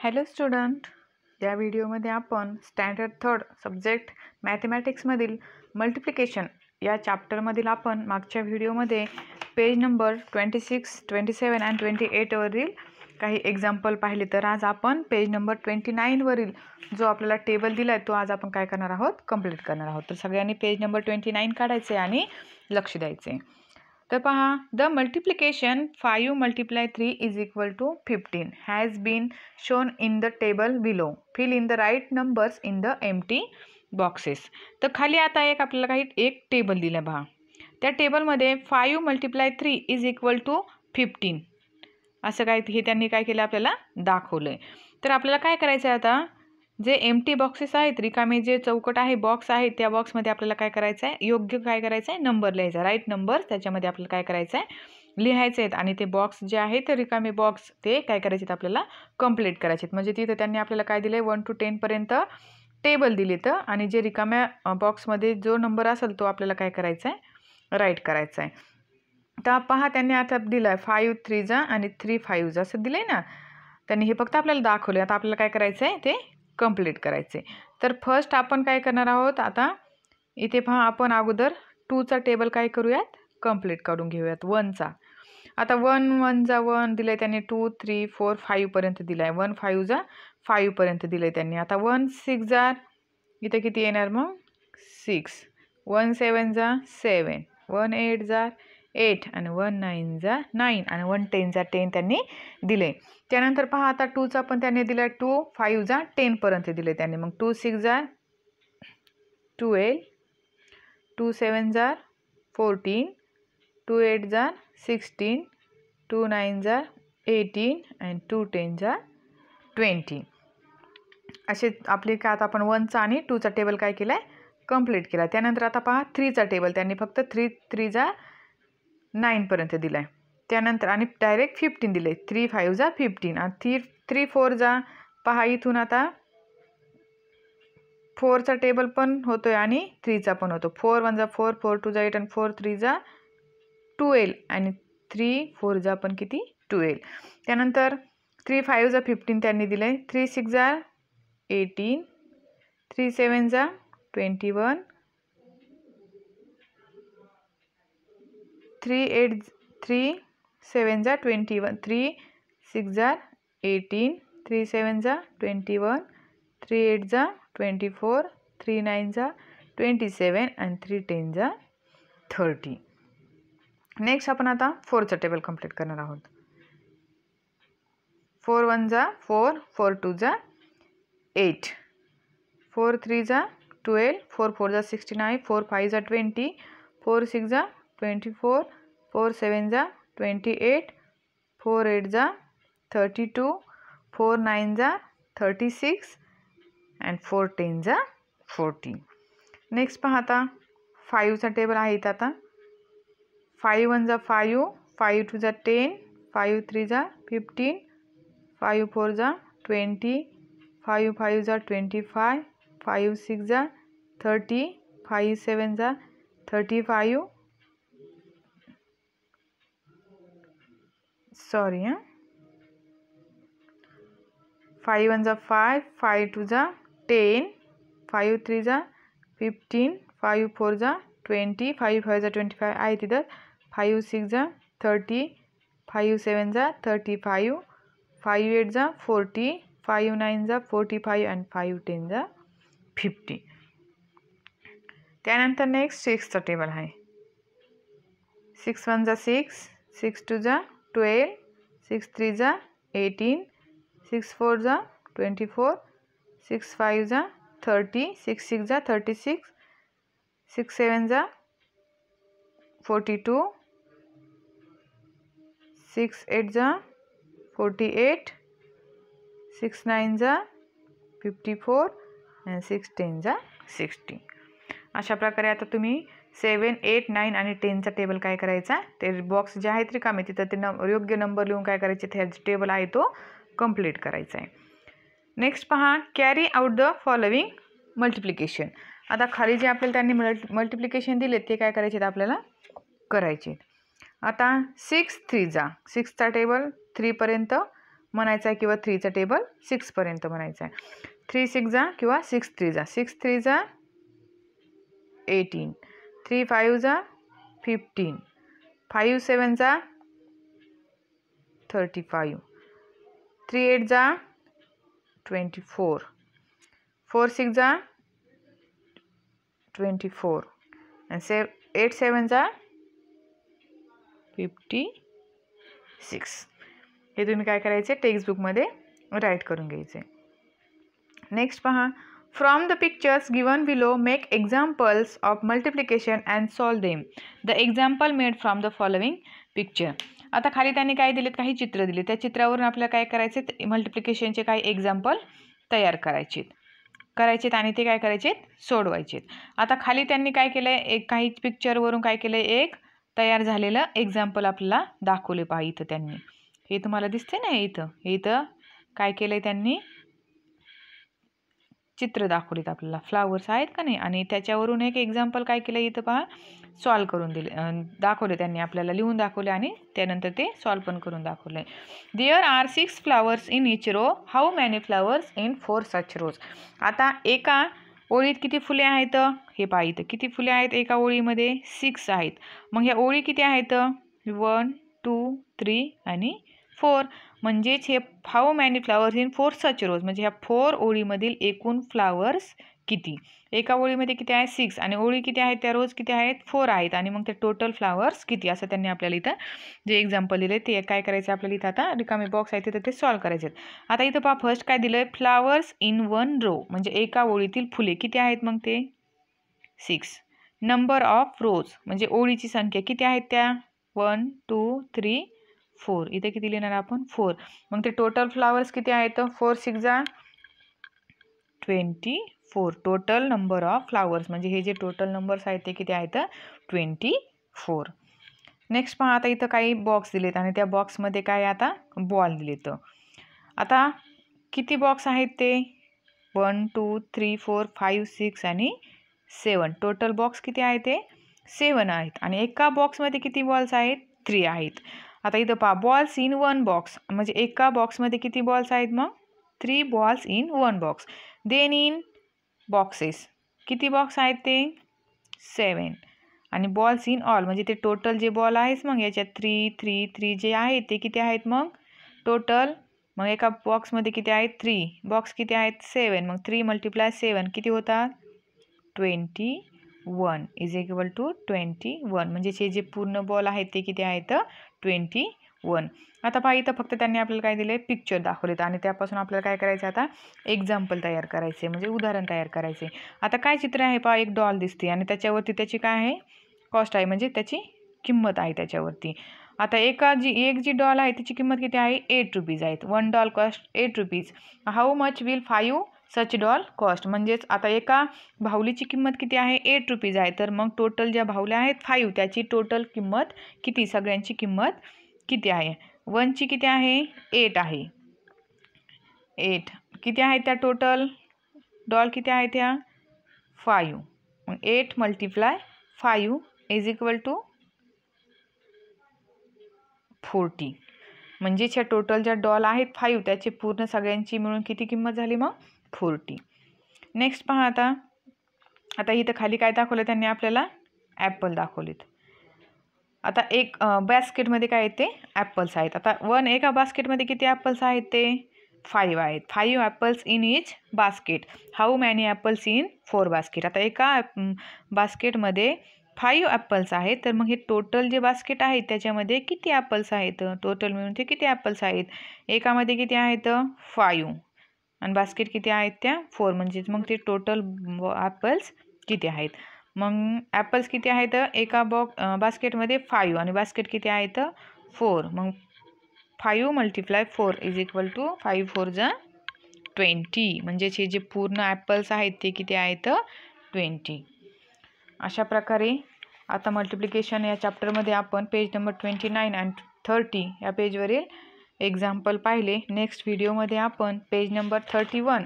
Hello student या व्हिडिओमध्ये आपण स्टँडर्ड थर्ड सब्जेक्ट मॅथमॅटिक्समधील मल्टिप्लिकेशन या चॅप्टरमधील आपण मागच्या व्हिडिओमध्ये page number twenty six twenty seven and twenty एटवरील काही एक्झाम्पल पाहिले. तर आज आपण पेज नंबर ट्वेंटी नाईनवरील जो आपल्याला टेबल दिला आहे तो आज आपण काय करणार आहोत? कंप्लीट करणार आहोत. तर सगळ्यांनी पेज नंबर ट्वेंटी नाईन काढायचे आणि लक्ष द्यायचे. तर पहा the multiplication five multiply three is equal to fifteen has been shown in the table below fill in the right numbers in the empty boxes तर खाली आता एक आपल्याला काही एक टेबल दिलं पहा. त्या टेबलमध्ये five multiply three is equal to fifteen असं काय हे त्यांनी काय केलं आपल्याला? दाखवलं आहे तर आपल्याला काय करायचं आहे आता? जे एम टी बॉक्सेस आहेत रिकामे जे चौकट आहे बॉक्स आहे त्या बॉक्समध्ये आपल्याला काय करायचं आहे? योग्य काय करायचं आहे? नंबर लिहायचा राईट नंबर त्याच्यामध्ये आपल्याला काय करायचं आहे? लिहायचे आहेत. आणि ते बॉक्स जे आहेत ते रिकामे बॉक्स ते काय करायचे आहेत आपल्याला? कंप्लीट करायचे आहेत. म्हणजे तिथं त्यांनी आपल्याला काय दिलं आहे वन टू टेनपर्यंत टेबल दिली तर. आणि जे रिकाम्या बॉक्समध्ये जो नंबर असेल तो आपल्याला काय करायचा आहे? राईट करायचा आहे. तर पहा त्यांनी आता दिलं आहे फाईव्ह थ्रीजा आणि थ्री फाईव्हजा असं दिलं आहे ना? त्यांनी हे फक्त आपल्याला दाखवलं आता आपल्याला काय करायचं आहे ते कंप्लीट करायचे. तर फर्स्ट आपण काय करणार आहोत आता? इथे पहा आपण अगोदर टूचा टेबल काय करूयात? कंप्लीट करून घेऊयात. वनचा आता वन वनचा वन दिलं आहे त्यांनी टू थ्री फोर फाईव्हपर्यंत दिला आहे वन फाईव्हचा फाईव्हपर्यंत दिलं आहे त्यांनी. आता वन सिक्स जार इथं किती येणार मग? सिक्स वन सेवन जा सेवन वन एट जार एट आणि वन नाईनचा नाईन आणि वन टेनचा टेन त्यांनी दिले. त्यानंतर पहा आता टूचा पण त्यांनी दिला टू फाईव्हचा टेनपर्यंत दिले त्यांनी. मग टू सिक्स जार ट्वेल्व टू सेवन जार फोर्टीन टू एट जार सिक्स्टीन टू नाईन जार एटीन अँड टू टेन जार ट्वेंटी असे आपले काय आता आपण वनचा आणि टूचा टेबल काय केला आहे कंप्लीट केला. त्यानंतर आता पहा थ्रीचा टेबल त्यांनी फक्त थ्री थ्रीचा नाईनपर्यंत दिला आहे त्यानंतर आणि डायरेक्ट फिफ्टीन दिले थ्री फाईव्ह जा फिफ्टीन आणि थ्री थ्री फोर जा. पहा इथून आता फोरचा टेबल पण होतो आहे आणि थ्रीचा पण होतो. फोर वन जा फोर फोर टू जा एट आणि फोर थ्री जा टुवेल आणि थ्री फोर जा पण किती? टुवेल त्यानंतर थ्री फाईव्ह जा फिफ्टीन त्यांनी दिलं आहे थ्री सिक्स जा एटीन थ्री सेवन जा twenty one three eight three seven जा ट्वेंटी वन थ्री सिक्स जा एटीन थ्री सेवन जा ट्वेंटी वन थ्री एट जा ट्वेंटी फोर थ्री नाईन जा twenty seven and three ten जा thirty next आपण आता फोरचं टेबल कंप्लीट करणार आहोत. फोर वन जा फोर फोर टू जा एट फोर थ्री जा ट्वेल्व फोर फोर जा सिक्स्टी नाईन फोर फाईव्ह जा ट्वेंटी फोर सिक्स जा ट्वेंटी फोर फोर सेवन जा, ट्वेंटी एट, फोर एट जा, थर्टी टू, फोर नाईन जा, thirty six and four ten जा forty next पहा आता फाईव्हचा टेबल आहे इथं आता. फाईव्ह वन जा फाईव्ह फाईव्ह टू जा टेन फाईव्ह थ्री जा फिफ्टीन फाईव्ह फोर जा ट्वेंटी फाईव्ह फाईव्ह जा ट्वेंटी फाय फाईव्ह सिक्स जा थर्टी फाईव्ह सेवन जा थर्टी फाईव्ह सॉरी हां. फाईव्ह वन जा फाय फाईव्ह टू जा टेन फाईव्ह थ्री जा फिफ्टीन फाईव्ह फोर जा ट्वेंटी फाईव्ह फाईव्ह जा ट्वेंटी फाय आहे तिथं फाईव्ह सिक्स जा थर्टी फाईव्ह सेवन जा थर्टी फाईव्ह फाईव्ह एट जा फोर्टी फाईव्ह नाईन जा forty five and five ten जा फिफ्टी। त्यानंतर नेक्स्ट सिक्सचा टेबल आहे. सिक्स वन जा सिक्स सिक्स टू जा ट्वेल्व, सिक्स थ्री जा, एटीन, सिक्स फोर जा, ट्वेंटी फोर, सिक्स फाईव्ह जा, थर्टी, सिक्स सिक्स जा, थर्टी सिक्स सिक्स सेवन जा, फोर्टी टू, सिक्स एट जा, फोर्टी एट, सिक्स नाईन जा, fifty four and six ten जा sixty अशा प्रकारे आता तुम्ही सेवन एट नाईन आणि टेनचा टेबल काय करायचा? ते बॉक्स जे आहेत रिकामे तिथं ते न योग्य नंबर लिहून काय करायचे? ते टेबल आहे तो कंप्लीट करायचा आहे. नेक्स्ट पहा carry out the following multiplication आता खाली जे आपल्याला त्यांनी मल्ट मल्टिप्लिकेशन दिले ते काय करायचे आपल्याला? करायचे आता सिक्स थ्रीचा सिक्सचा टेबल थ्रीपर्यंत म्हणायचा आहे किंवा थ्रीचा टेबल सिक्सपर्यंत म्हणायचा आहे. थ्री सिक्स जा किंवा सिक्स थ्री जा. सिक्स थ्री जा एटीन थ्री फाईव्ह जा फिफ्टीन फाईव्ह सेवन जा थर्टी फाईव्ह थ्री एट जा ट्वेंटी फोर फोर सिक्स जा ट्वेंटी फोर आणि सेव एट सेवन जा फिफ्टी सिक्स हे तुम्ही काय करायचे? टेक्स्टबुकमध्ये राईट करून घ्यायचे. नेक्स्ट पहा. From the pictures given below, make examples of multiplication and solve them the example made from the following picture आता खाली त्यांनी काय दिलेत? काही चित्र दिले त्या चित्रावरून आपल्याला काय करायचे मल्टिप्लिकेशनचे काही एक्झाम्पल तयार करायचे करायचेत आणि ते काय करायचे सोडवायचेत. आता खाली त्यांनी काय केलं आहे एक काही पिक्चरवरून काय केलं आहे एक तयार झालेलं एक्झाम्पल आपल्याला दाखवले पहा इथं त्यांनी. हे तुम्हाला दिसते ना इथं? इथं काय केलं आहे त्यांनी? चित्र दाखवलीत आपल्याला. फ्लावर्स आहेत का नाही? आणि त्याच्यावरून एक एक्झाम्पल काय केलं इथं पहा. सॉल्व करून दिले. दाखवले त्यांनी आपल्याला लिहून दाखवले आणि त्यानंतर ते सॉल्व पण करून दाखवले. There are six flowers in each row how many flowers in four such rows आता एका ओळीत किती फुले आहेत? हे पहा इथं. किती फुले आहेत एका ओळीमध्ये? सिक्स आहेत. मग ह्या ओळी किती आहेत? वन टू थ्री आणि फोर म्हणजेच हे how many flowers in four such rows म्हणजे ह्या फोर ओळीमधील एकूण फ्लावर्स किती? एका ओळीमध्ये किती आहे? सिक्स आणि ओळी किती आहेत? त्या रोज किती आहेत? फोर आहेत. आणि मग ते टोटल फ्लावर्स किती? असं त्यांनी आपल्याला इथं जे एक्झाम्पल दिले ते काय करायचं आपल्याला इथं आता? रिकामे बॉक्स आहे तिथं ते सॉल्व करायचे आहेत. आता इथं पहा फर्स्ट काय दिलं आहे फ्लावर्स इन वन रो म्हणजे एका ओळीतील फुले किती आहेत मग ते? सिक्स नंबर ऑफ रोज म्हणजे ओळीची संख्या किती आहेत त्या? One two three four. इथे किती लिहिणार आपण? फोर. मग ते टोटल फ्लावर्स किती आहेत? फोर सिक्स जा. Twenty four total number of flowers म्हणजे हे जे टोटल नंबर्स आहेत ते किती आहेत? ट्वेंटी फोर नेक्स्ट पहा आता इथं काही बॉक्स दिलेत आणि त्या बॉक्समध्ये काय आता? बॉल दिलेत. आता किती बॉक्स आहेत ते? One two three four five six आणि सेवन टोटल बॉक्स किती आहे ते? सेवन आहेत. आणि एका बॉक्समध्ये किती बॉल्स आहेत? थ्री आहेत. आता इथं पहा बॉल्स इन वन बॉक्स म्हणजे एका बॉक्समध्ये किती बॉल्स आहेत मग? Three balls in one box then in boxes किती बॉक्स आहेत ते? सेवन आणि बॉल्स इन ऑल म्हणजे ते टोटल जे बॉल आहेस मग याच्यात थ्री थ्री थ्री जे आहेत ते किती आहेत मग? टोटल मग एका बॉक्समध्ये किती आहेत? थ्री बॉक्स किती आहेत? सेवन मग थ्री मल्टिप्लाय सेवन किती होतात? Twenty one is equal to twenty one. म्हणजे हे जे पूर्ण बॉल आहेत ते किती आहेत ट्वेंटी वन. आता पहा इथं फक्त त्यांनी आपल्याला काय दिलं आहे पिक्चर दाखवलेत. आणि त्यापासून आपल्याला काय करायचं आता? एक्झाम्पल तयार करायचे म्हणजे उदाहरण तयार करायचे आता काय चित्र आहे पहा? एक डॉल दिसते. आणि त्याच्यावरती त्याची काय आहे? कॉस्ट आहे. म्हणजे त्याची किंमत आहे त्याच्यावरती. आता एका जी एक जी डॉल आहे त्याची किंमत किती आहे? एट रुपीज आहेत. One doll cost eight rupees how much will five such doll cost. म्हणजेच आता एका बाहुलीची किंमत किती आहे? एट रुपीज आहे. तर मग टोटल ज्या बाहुल्या आहेत फाईव्ह त्याची टोटल किंमत किती? सगळ्यांची किंमत किती आहे? वनची किती आहे? एट आहे. एट किती आहेत त्या टोटल डॉल किती आहेत त्या? फाईव्ह मग eight multiply five is equal to forty म्हणजेच ह्या टोटल ज्या डॉल आहेत फाईव्ह त्याची पूर्ण सगळ्यांची मिळून किती किंमत झाली मग? फोर्टी. नेक्स्ट पहा आता. आता इथं खाली काय दाखवलं त्यांनी आपल्याला? ॲपल दाखवलेत. आता एक बॅस्केटमध्ये काय येते ते? ॲपल्स आहेत. आता वन एका बास्केटमध्ये किती ॲपल्स आहेत ते? फाईव्ह आहेत. Five apples in each basket how many apples in four basket आता एका बास्केटमध्ये फाईव्ह ॲपल्स आहेत. तर मग हे टोटल जे बास्केट आहेत त्याच्यामध्ये किती ॲपल्स आहेत? टोटल मिळून ते किती ॲपल्स आहेत? एकामध्ये किती आहेत? फाईव्ह आणि बास्केट किती आहेत त्या? फोर म्हणजेच मग ते टोटल ॲपल्स किती आहेत? मग ॲपल्स किती आहेत? एका बॉक बास्केटमध्ये फाईव्ह आणि बास्केट किती आहेत? फोर मग five multiply four is equal to five four जा ट्वेंटी म्हणजेच हे जे पूर्ण ॲपल्स आहेत ते किती आहेत? ट्वेंटी अशा प्रकारे आता मल्टिप्लिकेशन या चॅप्टरमध्ये आपण page number twenty nine and thirty या पेजवरील एक्झाम्पल पाहिले. नेक्स्ट व्हिडिओमध्ये आपण page number thirty one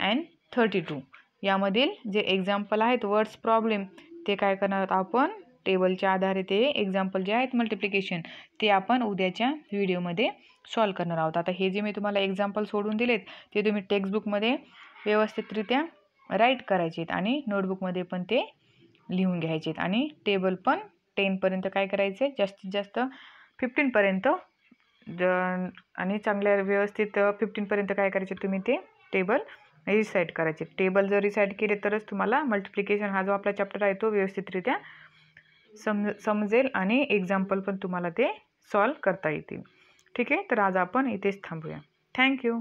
and thirty two यामधील जे एक्झाम्पल आहेत वर्ड्स प्रॉब्लेम ते काय करणार आहोत आपण? टेबलच्या आधारे ते एक्झाम्पल जे आहेत मल्टिप्लिकेशन ते आपण उद्याच्या व्हिडिओमध्ये सॉल्व करणार आहोत. आता हे जे मी तुम्हाला एक्झाम्पल सोडून दिलेत ते तुम्ही टेक्स्टबुकमध्ये व्यवस्थितरित्या राईट करायचे आहेत आणि नोटबुकमध्ये पण ते लिहून घ्यायचेत. आणि टेबल पण टेनपर्यंत काय करायचे जास्तीत जास्त फिफ्टीनपर्यंत ज आणि चांगल्या व्यवस्थित फिफ्टीनपर्यंत काय करायचे तुम्ही ते? टेबल रिसाईट करायचे. टेबल जर रिसाईट केले तरच तुम्हाला मल्टिप्लिकेशन हा जो आपला चॅप्टर आहे तो व्यवस्थितरित्या समज समजेल आणि एक्झाम्पल पण तुम्हाला ते सॉल्व करता येतील. ठीक आहे? तर आज आपण इथेच थांबूया. थँक्यू